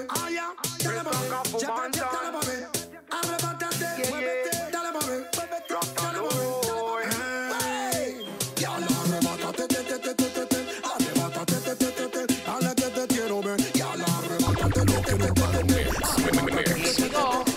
mí. Ah, ya, dale pa' mí. Ya pa' dale pa' mí. Arrebátate, muévete, dale pa' mí. Dale pa' mí. Let's go.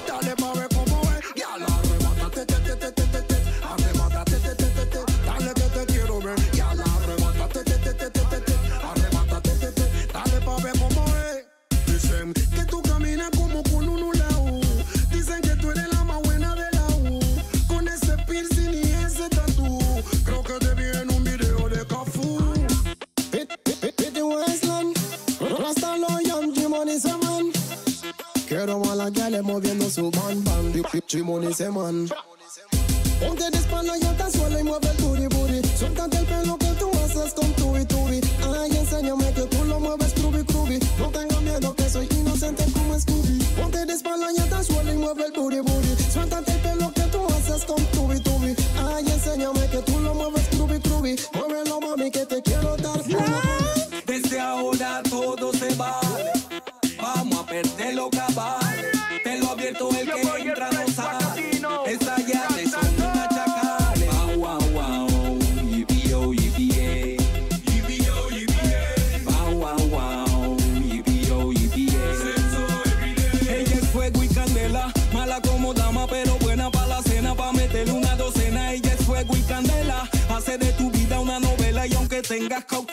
Three money, c'est man. On te y'a ta soie, les mauvais.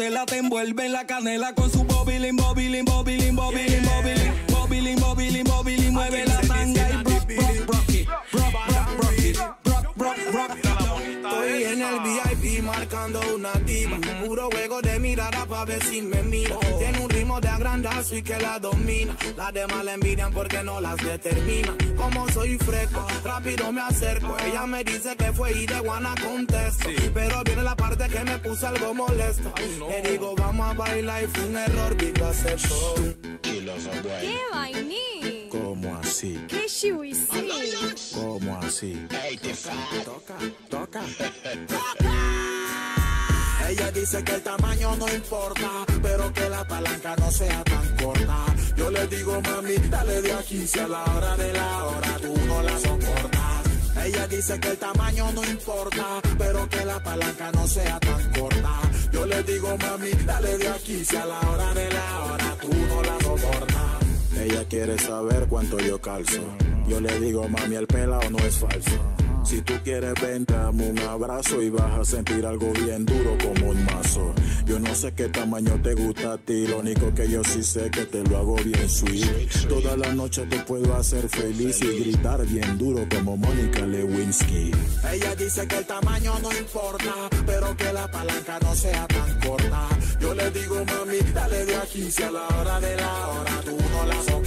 Cautela te envuelve en la canela con su bobilín, bobilín, bobilín, bobilín, bobilín, bobilín, bobilín, bobilín, mueve la tanga y brock, brock, brock it, brock, brock, brock it, brock, brock, brock it. Estoy en el VIP marcando una diva. Puro juego de mirada pa' ver si me. Tiene ritmo de agrandazo y que la domina. Las demás la envidian porque no las determina. Como soy fresco, rápido me acerco. Ella me dice que fue y de guana contesto. Pero viene la parte que me puso algo molesto. Le digo, vamos a bailar y fue un error, vi aceptó. ¿Qué vainí? ¿Cómo así? ¿Qué shuisi? ¿Cómo así? Toca, toca. Ella dice que el tamaño no importa, pero que la palanca no sea tan corta. Yo le digo, mami, dale de aquí si a la hora de la hora tú no la soportas. Ella dice que el tamaño no importa, pero que la palanca no sea tan corta. Yo le digo, mami, dale de aquí si a la hora de la hora tú no la soportas. Ella quiere saber cuánto yo calzo. Yo le digo, mami, el pelado no es falso. Si tú quieres, ven, dame un abrazo y vas a sentir algo bien duro como un mazo. Yo no sé qué tamaño te gusta a ti, lo único que yo sí sé que te lo hago bien sweet. Toda la noche te puedo hacer feliz y gritar bien duro como Mónica Lewinsky. Ella dice que el tamaño no importa, pero que la palanca no sea tan corta. Yo le digo, mami, dale de aquí si a la hora de la hora tú no la.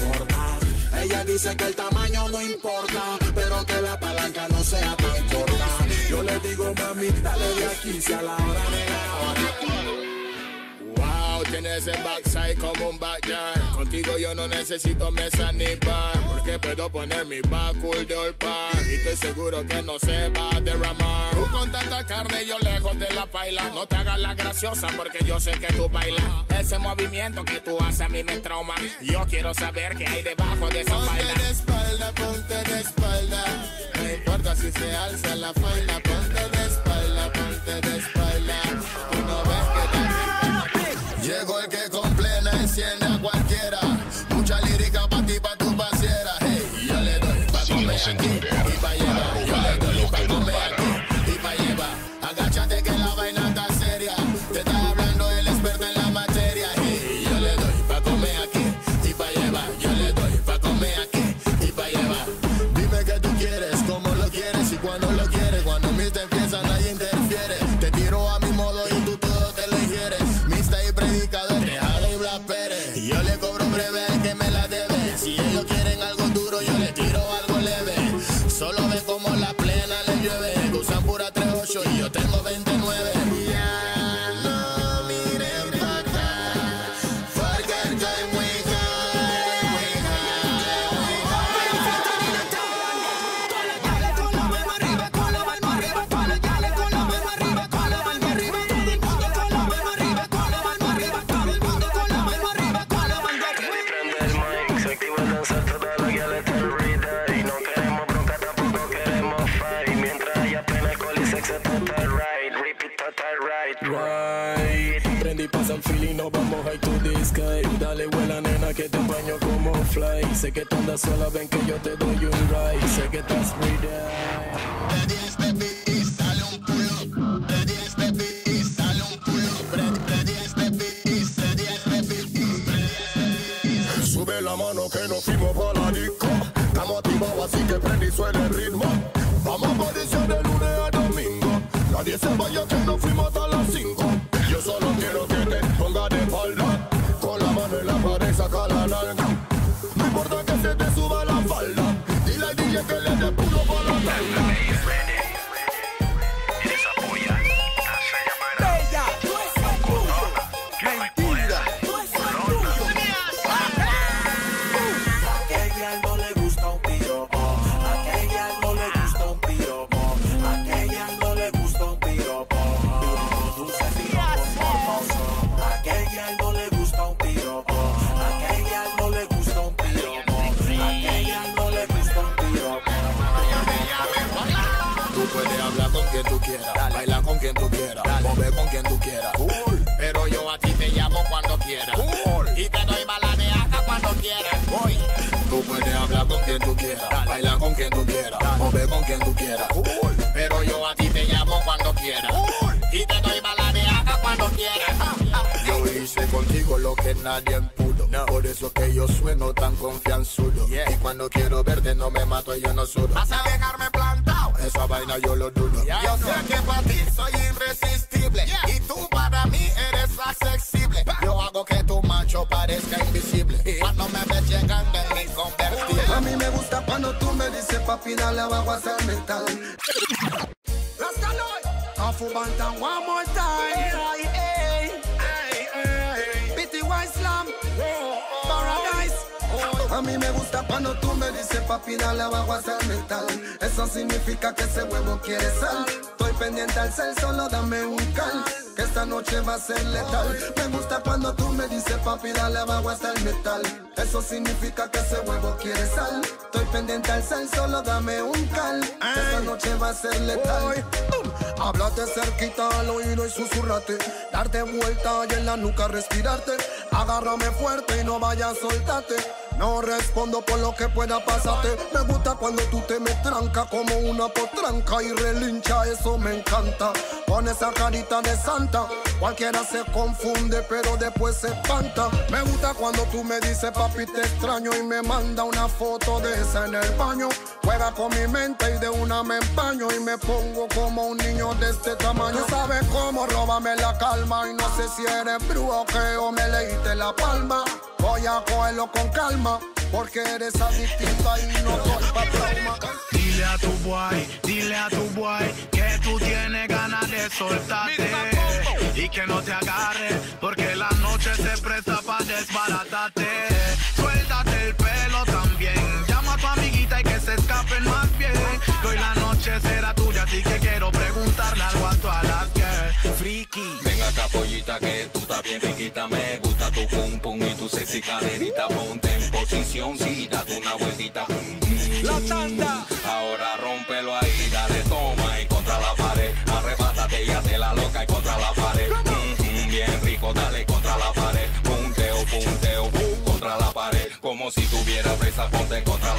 Ella dice que el tamaño no importa, pero que la palanca no sea tan corta. Yo le digo, mami, dale de aquí a la hora de la. Tienes el backside como un backyard. Contigo yo no necesito mesa ni bar. Porque puedo poner mi cool de all par. Y estoy seguro que no se va a derramar. Tú con tanta carne yo lejos de la paila. No te hagas la graciosa porque yo sé que tú bailas. Ese movimiento que tú haces a mí me trauma. Yo quiero saber qué hay debajo de esa Ponte baila. de espalda, ponte de espalda. No importa si se alza la falda, ponte de espalda, ponte de espalda. Tú no ves Llegó el que con plena enciende mucho yo te lo. Que te baño como fly. Sé que tú andas sola, ven que yo te doy un ride. Sé que estás free mano que nos fuimos para la disco. Estamos activados así que prendí suena el ritmo. Vamos a policía de lunes a domingo. Nadie se vaya que nos fuimos hasta las 5. Yo solo quiero que te ponga de espalda. Al DJ que le dé puro para la tanda. quien tú quieras, mover con quien tú quieras. Pero yo a ti te llamo cuando quieras. Y te doy bala de acá cuando quieras. Voy. Tú puedes hablar con quien tú quieras, bailar con quien tú quieras, mover con quien tú quieras. Pero yo a ti te llamo cuando quieras. Y te doy bala de acá cuando quieras. Yo hice contigo lo que nadie pudo. Por eso que yo sueno tan confianzudo. Y cuando quiero verte no me mato y yo no sudo. Vas a dejarme plantado. Esa vaina yo lo dudo. Yo sé que para ti soy irresistible. Y tú para mí eres accesible. Yo hago que tu macho parezca invisible. Cuando me ves llegando en mi convertible. A mí me gusta cuando tú me dices papi dale abajo hasta el metal. Rasta Lloyd. Afu Bantan one more time. Mí me gusta cuando tú me dices papi dale abajo hasta el metal. Eso significa que ese huevo quiere sal. Estoy pendiente al cel, solo dame un cal. Que esta noche va a ser letal. Me gusta cuando tú me dices papi dale abajo hasta el metal. Eso significa que ese huevo quiere sal. Estoy pendiente al cel, solo dame un cal. Que esta noche va a ser letal. Háblate cerquita al oído y susurrate. Darte vuelta y en la nuca respirarte. Agárrame fuerte y no vayas a soltarte. No respondo por lo que pueda pasarte. Me gusta cuando tú te me tranca como una potranca y relincha, eso me encanta. Con esa carita de santa, cualquiera se confunde, pero después se espanta. Me gusta cuando tú me dices, papi, te extraño y me manda una foto de esa en el baño. Juega con mi mente y de una me empaño y me pongo como un niño de este tamaño. Tú sabes cómo róbame la calma y no sé si eres brujo o me leíste la palma. Voy a cogerlo con calma, porque eres adictiva y no doy pa' trauma. Dile a tu boy, dile a tu boy que tú tienes ganas de soltarte y que no te agarre, porque la noche se presta para desbaratarte. Suéltate el pelo también, llama a tu amiguita y que se escapen más bien. Hoy la noche será tuya, así que quiero preguntarle algo a todas las girls. Friki. Ven acá, pollita, que tú estás bien riquita. Me gusta tu pum pum y tu sexy caderita. Ponte en posición, sí, date una vueltita. La tanda. Ahora rómpelo ahí, dale toma y contra la pared. Arrebátate y hazte la loca y contra la pared. Mm, mm, bien rico, dale contra la pared. Punteo, punteo, pum, contra la pared. Como si tuviera presa, ponte contra